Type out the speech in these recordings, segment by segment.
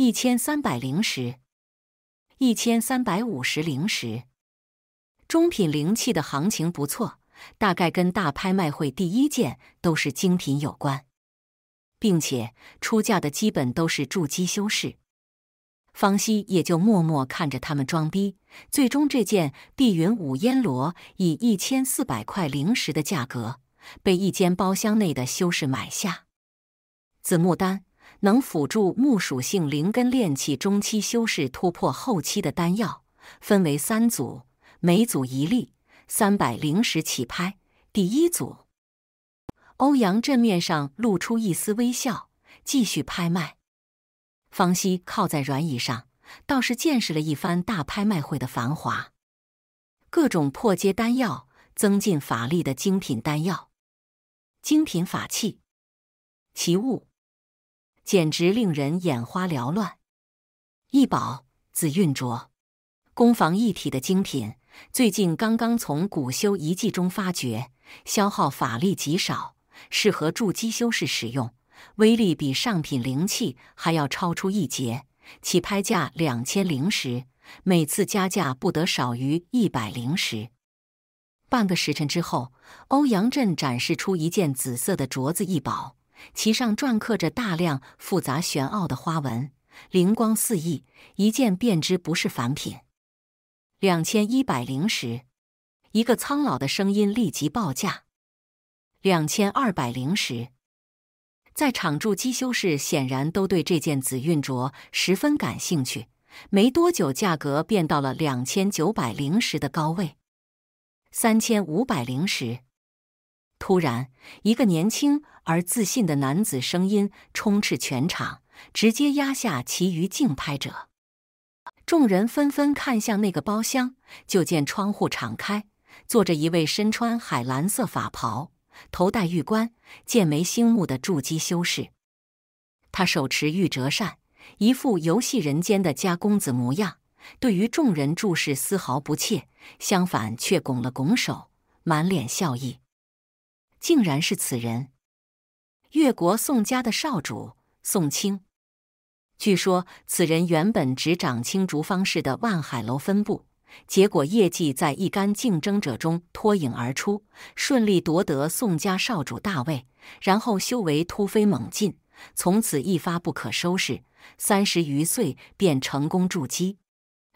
一千三百零石，一千三百五十零石。中品灵器的行情不错，大概跟大拍卖会第一件都是精品有关，并且出价的基本都是筑基修士。方熙也就默默看着他们装逼。最终，这件碧云五烟罗以一千四百块灵石的价格，被一间包厢内的修士买下。紫木丹能辅助木属性灵根炼器中期修士突破后期的丹药，分为三组，每组一粒，三百灵石起拍。第一组，欧阳震面上露出一丝微笑，继续拍卖。方西靠在软椅上，倒是见识了一番大拍卖会的繁华。各种破阶丹药、增进法力的精品丹药、精品法器、奇物，简直令人眼花缭乱。一宝紫韵镯，攻防一体的精品，最近刚刚从古修遗迹中发掘，消耗法力极少，适合筑基修士使用。威力比上品灵器还要超出一截，起拍价两千灵石，每次加价不得少于一百灵石。半个时辰之后，欧阳震展示出一件紫色的镯子一宝，其上篆刻着大量复杂玄奥的花纹，灵光四溢，一见便知不是凡品。两千一百灵石，一个苍老的声音立即报价：两千二百灵石。在场筑基修士显然都对这件紫韵镯十分感兴趣，没多久价格便到了两千九百灵石的高位，三千五百灵石。突然，一个年轻而自信的男子声音充斥全场，直接压下其余竞拍者。众人纷纷看向那个包厢，就见窗户敞开，坐着一位身穿海蓝色法袍。头戴玉冠、剑眉星目的筑基修士，他手持玉折扇，一副游戏人间的家公子模样。对于众人注视丝毫不怯，相反却拱了拱手，满脸笑意。竟然是此人，越国宋家的少主宋清。据说此人原本执掌青竹方氏的万海楼分部。结果业绩在一干竞争者中脱颖而出，顺利夺得宋家少主大位，然后修为突飞猛进，从此一发不可收拾。三十余岁便成功筑基，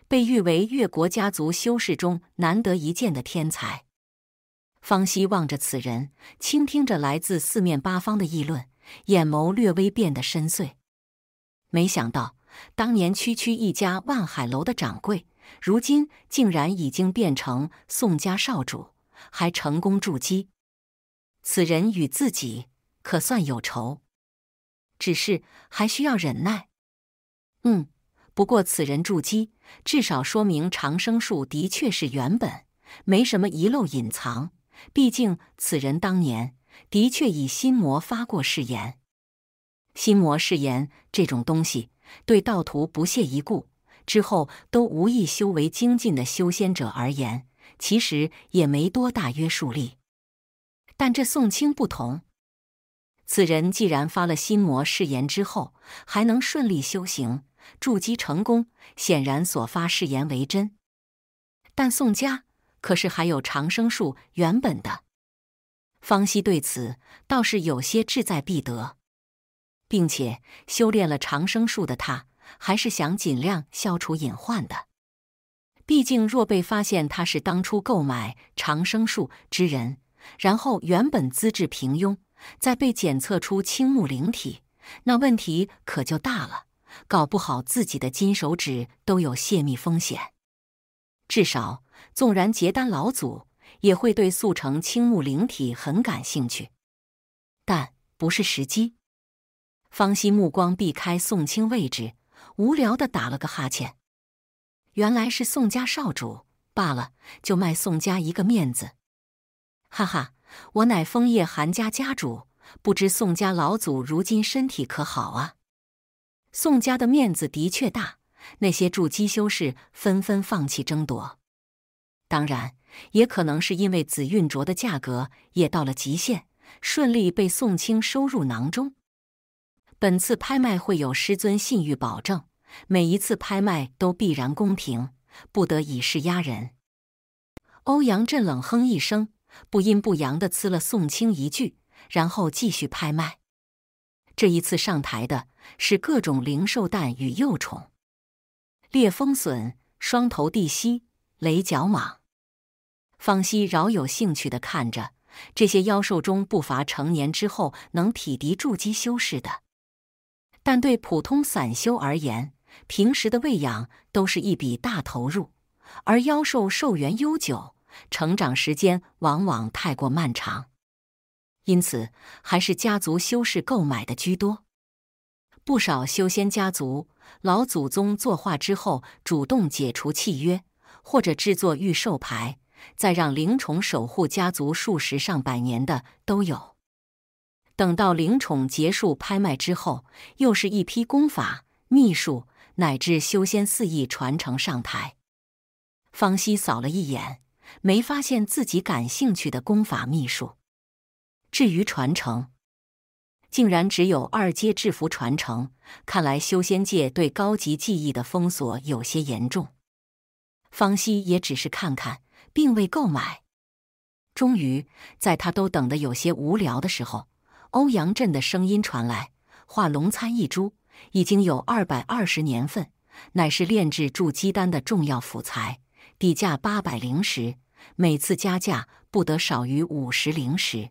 被誉为越国家族修士中难得一见的天才。方希望着此人，倾听着来自四面八方的议论，眼眸略微变得深邃。没想到，当年区区一家万海楼的掌柜。如今竟然已经变成宋家少主，还成功筑基，此人与自己可算有仇，只是还需要忍耐。嗯，不过此人筑基，至少说明长生术的确是原本，没什么遗漏隐藏。毕竟此人当年的确以心魔发过誓言，心魔誓言这种东西，对道徒不屑一顾。之后都无意修为精进的修仙者而言，其实也没多大约束力。但这宋清不同，此人既然发了心魔誓言之后，还能顺利修行筑基成功，显然所发誓言为真。但宋家可是还有长生术原本的，方熙对此倒是有些志在必得，并且修炼了长生术的他。还是想尽量消除隐患的。毕竟，若被发现他是当初购买长生术之人，然后原本资质平庸，再被检测出青木灵体，那问题可就大了。搞不好自己的金手指都有泄密风险。至少，纵然结丹老祖也会对速成青木灵体很感兴趣，但不是时机。方熙目光避开宋清位置。无聊的打了个哈欠，原来是宋家少主罢了，就卖宋家一个面子。哈哈，我乃枫叶韩家家主，不知宋家老祖如今身体可好啊？宋家的面子的确大，那些筑基修士纷纷放弃争夺。当然，也可能是因为紫韵镯的价格也到了极限，顺利被宋清收入囊中。本次拍卖会有师尊信誉保证，每一次拍卖都必然公平，不得以势压人。欧阳震冷哼一声，不阴不阳地呲了宋清一句，然后继续拍卖。这一次上台的是各种灵兽蛋与幼虫：烈风隼、双头地蜥、雷角蟒。方希饶有兴趣地看着这些妖兽中，不乏成年之后能匹敌筑基修士的。但对普通散修而言，平时的喂养都是一笔大投入，而妖兽寿元悠久，成长时间往往太过漫长，因此还是家族修士购买的居多。不少修仙家族老祖宗作画之后，主动解除契约，或者制作御兽牌，再让灵宠守护家族数十上百年的都有。等到灵宠结束拍卖之后，又是一批功法、秘术。乃至修仙四艺传承上台，方西扫了一眼，没发现自己感兴趣的功法秘术。至于传承，竟然只有二阶制服传承。看来修仙界对高级技艺的封锁有些严重。方西也只是看看，并未购买。终于，在他都等得有些无聊的时候，欧阳震的声音传来：“化龙参一株。”已经有二百二十年份，乃是炼制筑基丹的重要辅材，底价八百灵石，每次加价不得少于五十灵石。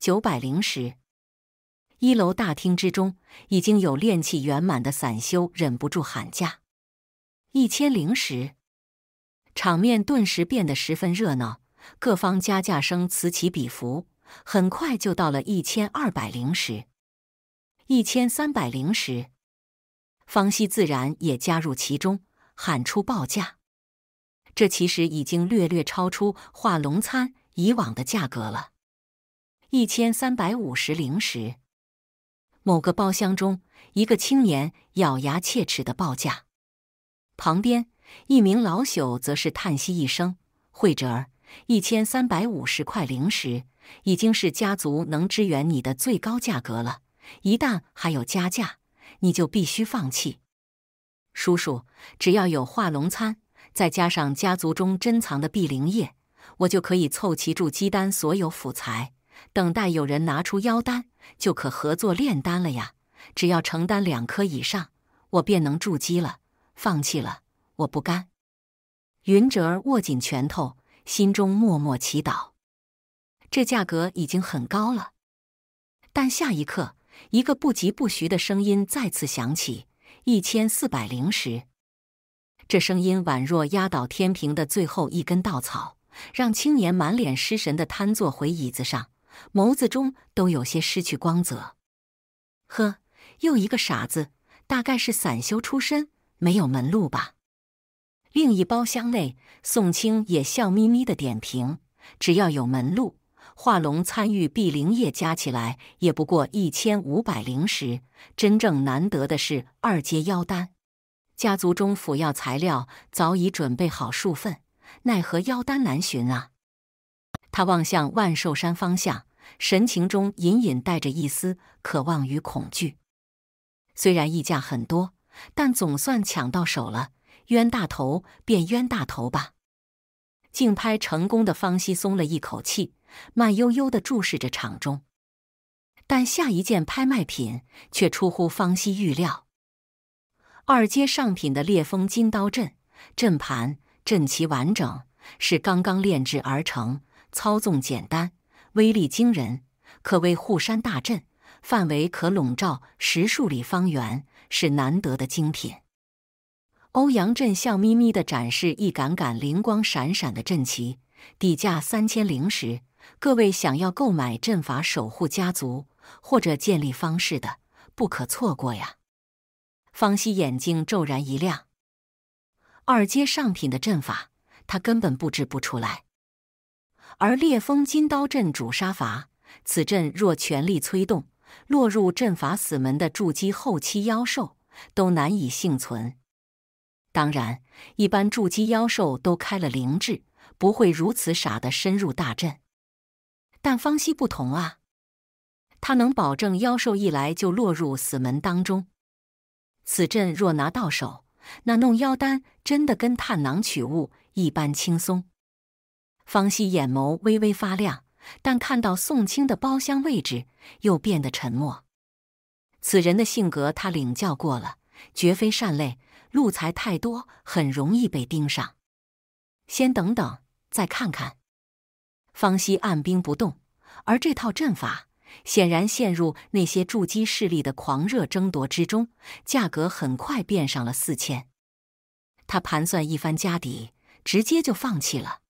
九百灵石。一楼大厅之中，已经有炼气圆满的散修忍不住喊价。一千灵石。场面顿时变得十分热闹，各方加价声此起彼伏，很快就到了一千二百灵石。一千三百灵石，方熙自然也加入其中，喊出报价。这其实已经略略超出化龙餐以往的价格了。一千三百五十灵石。某个包厢中，一个青年咬牙切齿的报价。旁边一名老朽则是叹息一声：“慧侄儿，一千三百五十块灵石，已经是家族能支援你的最高价格了。”一旦还有加价，你就必须放弃。叔叔，只要有化龙餐，再加上家族中珍藏的碧灵液，我就可以凑齐筑基丹所有辅材，等待有人拿出妖丹，就可合作炼丹了呀。只要承担两颗以上，我便能筑基了。放弃了，我不甘。云哲握紧拳头，心中默默祈祷。这价格已经很高了，但下一刻。一个不疾不徐的声音再次响起：“一千四百灵石。”这声音宛若压倒天平的最后一根稻草，让青年满脸失神的瘫坐回椅子上，眸子中都有些失去光泽。呵，又一个傻子，大概是散修出身，没有门路吧？另一包厢内，宋清也笑眯眯的点评：“只要有门路。”化龙参与碧灵液加起来也不过一千五百灵石，真正难得的是二阶妖丹。家族中辅药材料早已准备好数份，奈何妖丹难寻啊！他望向万寿山方向，神情中隐隐带着一丝渴望与恐惧。虽然溢价很多，但总算抢到手了。冤大头便冤大头吧。竞拍成功的方熙松了一口气。慢悠悠地注视着场中，但下一件拍卖品却出乎方熙预料。二阶上品的烈风金刀阵，阵盘阵旗完整，是刚刚炼制而成，操纵简单，威力惊人，可谓护山大阵，范围可笼罩十数里方圆，是难得的精品。欧阳震笑眯眯地展示一杆杆灵光闪闪的阵旗，底价三千灵石。各位想要购买阵法守护家族或者建立方式的，不可错过呀！方西眼睛骤然一亮，二阶上品的阵法他根本布置不出来，而烈风金刀阵主杀伐，此阵若全力催动，落入阵法死门的筑基后期妖兽都难以幸存。当然，一般筑基妖兽都开了灵智，不会如此傻的深入大阵。但方西不同啊，他能保证妖兽一来就落入死门当中。此阵若拿到手，那弄妖丹真的跟探囊取物一般轻松。方熙眼眸微微发亮，但看到宋清的包厢位置，又变得沉默。此人的性格他领教过了，绝非善类，路财太多，很容易被盯上。先等等，再看看。方西按兵不动，而这套阵法显然陷入那些筑基势力的狂热争夺之中，价格很快变上了四千。他盘算一番家底，直接就放弃了。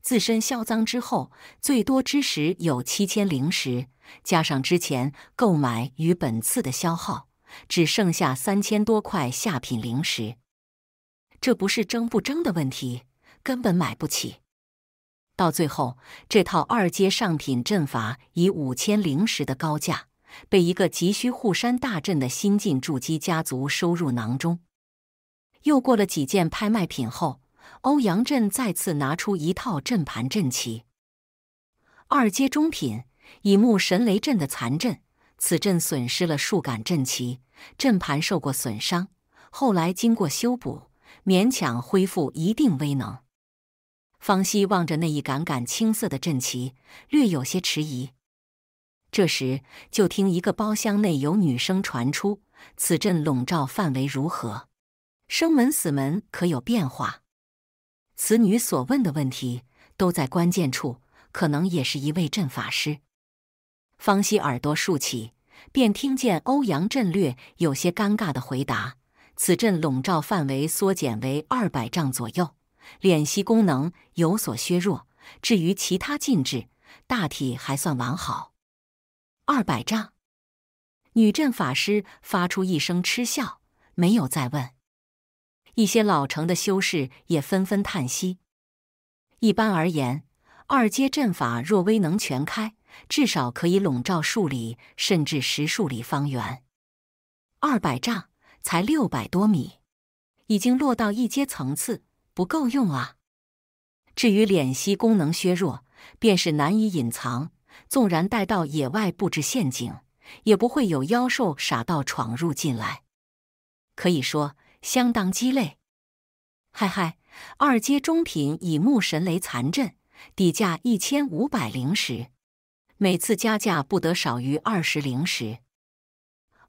自身销赃之后，最多之时有七千灵石，加上之前购买与本次的消耗，只剩下三千多块下品灵石。这不是争不争的问题，根本买不起。到最后，这套二阶上品阵法以五千灵石的高价，被一个急需护山大阵的新晋筑基家族收入囊中。又过了几件拍卖品后。欧阳震再次拿出一套阵盘阵旗，二阶中品以木神雷阵的残阵，此阵损失了数杆阵旗，阵盘受过损伤，后来经过修补，勉强恢复一定威能。方希望着那一杆杆青色的阵旗，略有些迟疑。这时，就听一个包厢内有女声传出：“此阵笼罩范围如何？生门死门可有变化？”此女所问的问题都在关键处，可能也是一位阵法师。方希耳朵竖起，便听见欧阳震略有些尴尬的回答：“此阵笼罩范围缩减为二百丈左右，敛息功能有所削弱。至于其他禁制，大体还算完好。”二百丈，女阵法师发出一声嗤笑，没有再问。一些老成的修士也纷纷叹息。一般而言，二阶阵法若威能全开，至少可以笼罩数里甚至十数里方圆。二百丈才六百多米，已经落到一阶层次，不够用啊。至于敛息功能削弱，便是难以隐藏。纵然带到野外布置陷阱，也不会有妖兽傻到闯入进来。可以说。相当鸡肋，嗨嗨！二阶中品以木神雷残阵，底价一千五百灵石，每次加价不得少于二十灵石。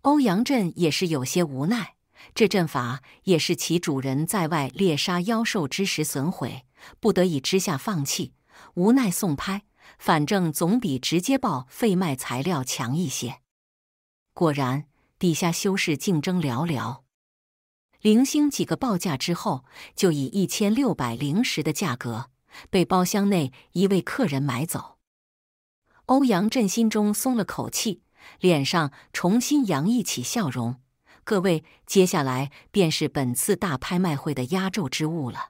欧阳震也是有些无奈，这阵法也是其主人在外猎杀妖兽之时损毁，不得已之下放弃，无奈送拍，反正总比直接报废卖材料强一些。果然，底下修士竞争寥寥。零星几个报价之后，就以一千六百灵石的价格被包厢内一位客人买走。欧阳震心中松了口气，脸上重新洋溢起笑容。各位，接下来便是本次大拍卖会的压轴之物了。